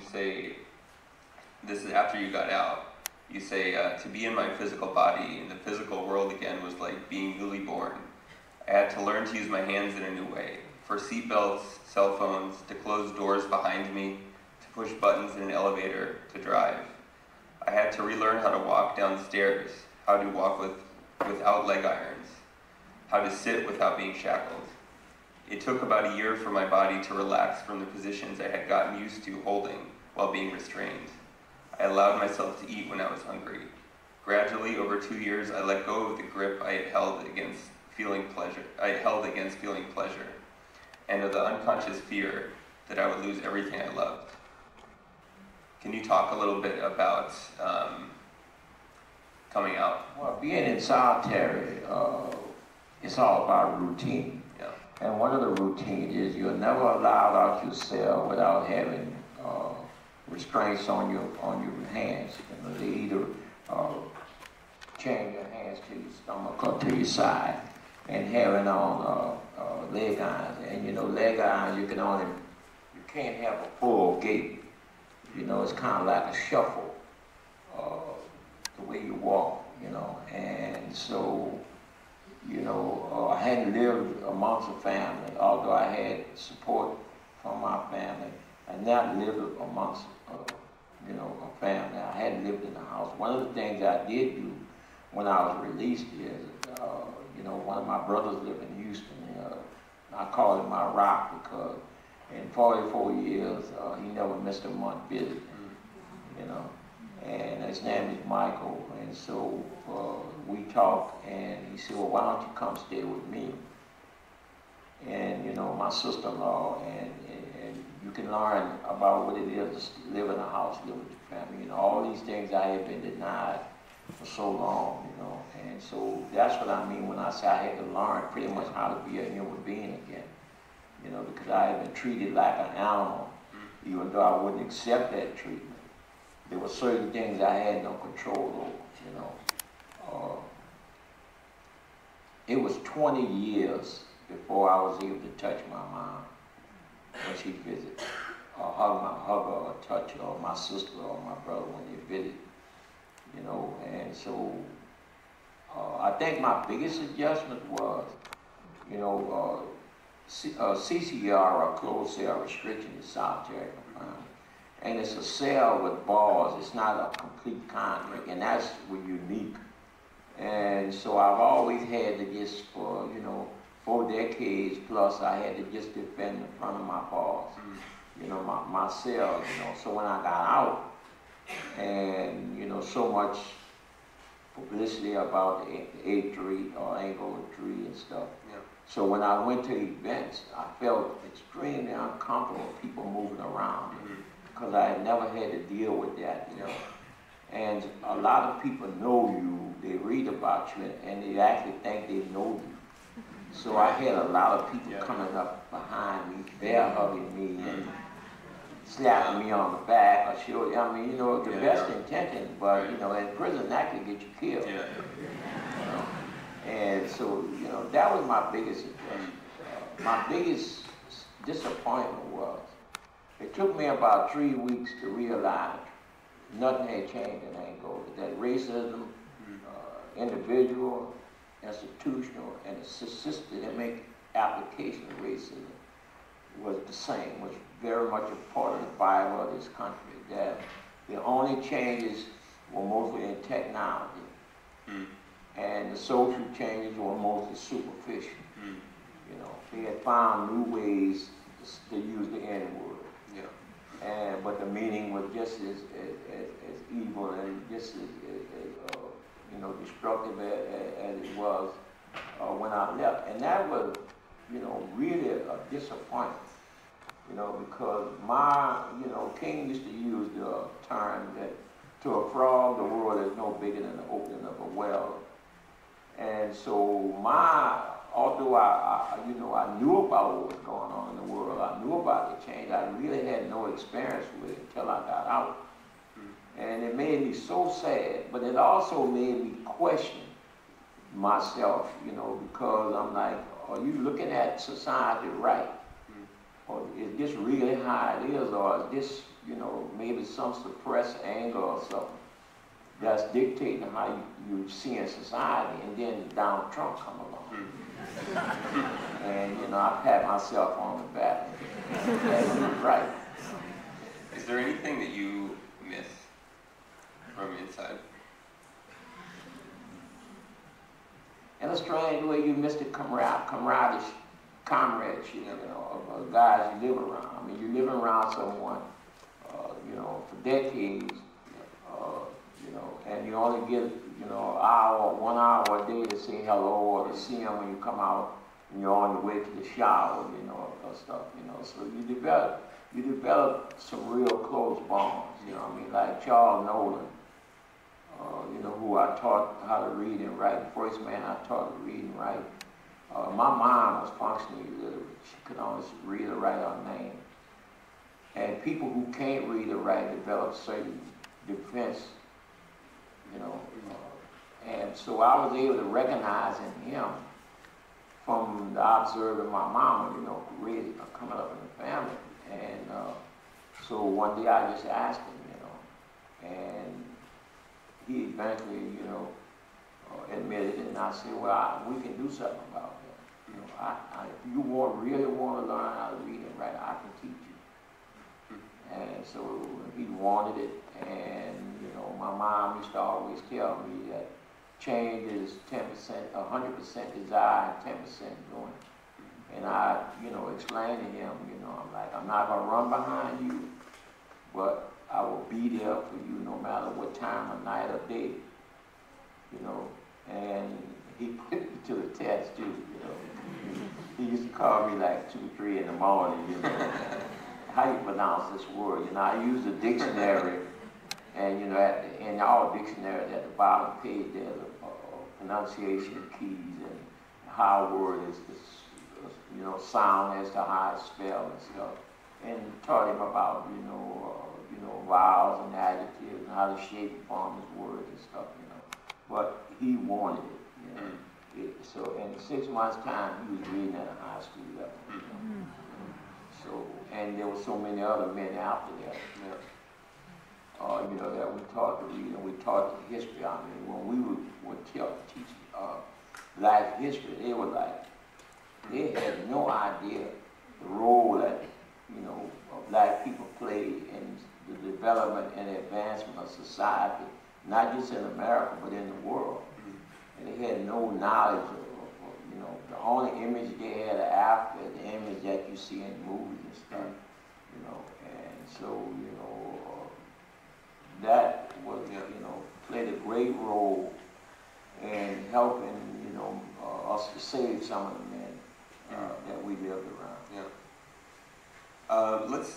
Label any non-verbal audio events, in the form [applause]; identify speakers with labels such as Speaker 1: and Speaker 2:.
Speaker 1: you say, this is after you got out, you say, uh, to be in my physical body in the physical world again was like being newly born. I had to learn to use my hands in a new way. For seatbelts, cell phones, to close doors behind me, to push buttons in an elevator, to drive. I had to relearn how to walk downstairs, how to walk with, without leg irons, how to sit without being shackled. It took about a year for my body to relax from the positions I had gotten used to holding while being restrained. I allowed myself to eat when I was hungry. Gradually, over two years, I let go of the grip I had held against feeling pleasure. I held against feeling pleasure, and of the unconscious fear that I would lose everything I loved. Can you talk a little bit about um, coming out?
Speaker 2: Well, being in solitary, uh, it's all about routine. And one of the routines is you're never allowed out your cell without having uh, restraints on your on your hands. You they either uh, chain your hands to your stomach or to your side, and having on uh, uh, leg irons. And you know, leg irons you can only you can't have a full gait. You know, it's kind of like a shuffle, uh, the way you walk. You know, and so you know, uh, I hadn't lived amongst a family, although I had support from my family. I not lived amongst, uh, you know, a family. I hadn't lived in a house. One of the things I did do when I was released is, uh, you know, one of my brothers lived in Houston. Uh, I call him my rock because in 44 years, uh, he never missed a month visit, you know. His name is Michael. And so uh, we talked, and he said, well, why don't you come stay with me? And, you know, my sister-in-law, and, and, and you can learn about what it is to live in a house, live with your family. and all these things I had been denied for so long, you know. And so that's what I mean when I say I had to learn pretty much how to be a human being again. You know, because I had been treated like an animal, even though I wouldn't accept that treatment. There were certain things I had no control over, you know. Uh, it was 20 years before I was able to touch my mom when she visited, or hug, my, hug her or touch her, or my sister or my brother when they visited, you know. And so uh, I think my biggest adjustment was, you know, uh, C- uh, CCR, or closed cell restriction, is solitary confinement. And it's a cell with bars. It's not a complete concrete, and that's what unique. And so I've always had to just, for you know, four decades plus, I had to just defend the front of my bars, mm. you know, my, my cell, you know. So when I got out, and you know, so much publicity about A3 or Angola 3 and stuff.
Speaker 1: Yeah.
Speaker 2: So when I went to events, I felt extremely uncomfortable with people moving around mm. Because I had never had to deal with that, you know. And a lot of people know you, they read about you, and they actually think they know you. So I had a lot of people
Speaker 1: Yeah.
Speaker 2: coming up behind me, bear hugging me, and slapping me on the back or sure, I mean, you know, the
Speaker 1: Yeah,
Speaker 2: best
Speaker 1: yeah.
Speaker 2: intentions, but you know, in prison that could get you killed.
Speaker 1: Yeah.
Speaker 2: you know. And so, you know, that was my biggest, uh, my biggest disappointment was, it took me about three weeks to realize nothing had changed in Angola, that racism, uh, individual, institutional, and the systemic application of racism was the same, was very much a part of the Bible of this country, that the only changes were mostly in technology,
Speaker 1: Mm.
Speaker 2: and the social changes were mostly superficial.
Speaker 1: Mm.
Speaker 2: You know, they had found new ways to, to use the N word,
Speaker 1: Yeah.
Speaker 2: and but the meaning was just as as, as, evil and just as, as, uh, you know destructive as, as it was uh, when I left, and that was you know really a disappointment. You know, because my, you know, King used to use the term that to a frog, the world is no bigger than the opening of a well. And so my, although I, I, you know, I knew about what was going on in the world, I knew about the change, I really had no experience with it until I got out. Mm-hmm. And it made me so sad, but it also made me question myself, you know, because I'm like, are you looking at society right? Mm-hmm. or is this really how it is, or is this, you know, maybe some suppressed anger or something that's dictating how you, you see in society, and then Donald Trump come along. And, you know, I pat myself on the back. [laughs] Right.
Speaker 1: Is there anything that you miss from inside?
Speaker 2: In a strange way, you miss the camaraderie, camaraderie, comradeship, you know, of, of guys you live around. I mean, you live around someone, uh, you know, for decades, uh, you know, and you only get, you know, an hour, one hour a day to say hello or to see them when you come out you're on the way to the shower, you know, or stuff, you know. So you develop, you develop some real close bonds, you know. I mean, like Charles Nolan, uh, you know, who I taught how to read and write. The first man I taught to read and write. Uh, my mom was functionally illiterate. She could only read or write her name. And people who can't read or write develop certain defense, you know. Uh, and so I was able to recognize in him from the observing my mama, you know, really coming up in the family. And uh, so one day I just asked him, you know, and he eventually, you know, uh, admitted it, and I said, well, I, we can do something about that. You know, I, I, if you want, really want to learn how to read and write, I can teach you. And so he wanted it, and, you know, my mom used to always tell me that change is 10%, 100% desire and 10% doing. And I, you know, explained to him, you know, I'm like, I'm not going to run behind you, but I will be there for you no matter what time of night or day, you know. And he [laughs] put me to the test too, you know. He used to call me like two, three in the morning, you know. [laughs] How you pronounce this word? You know, I use a dictionary, and you know, at the, in all dictionaries at the bottom page there's a, a pronunciation keys and how a word is, is, you know, sound as to how it's spelled and stuff. And taught him about, you know, uh, you know, vowels and adjectives and how to shape and form his words and stuff, you know. But he wanted it, you know. It, so in six months' time, he was reading at a high school level. You know? So, and there were so many other men after that, you know, uh, you know, that we taught read and we taught the history. I mean, when we would, would tell, teach uh, life history, they were like, they had no idea the role that, you know, black people played in the development and advancement of society, not just in America, but in the world. And they had no knowledge of, of, of you know, the only image they had of Africa, the image that you see in movies and stuff, you know. And so, you know, uh, that was, you know, played a great role in helping, you know, uh, us to save some of the men uh, that we lived around.
Speaker 1: Yeah. Uh, let's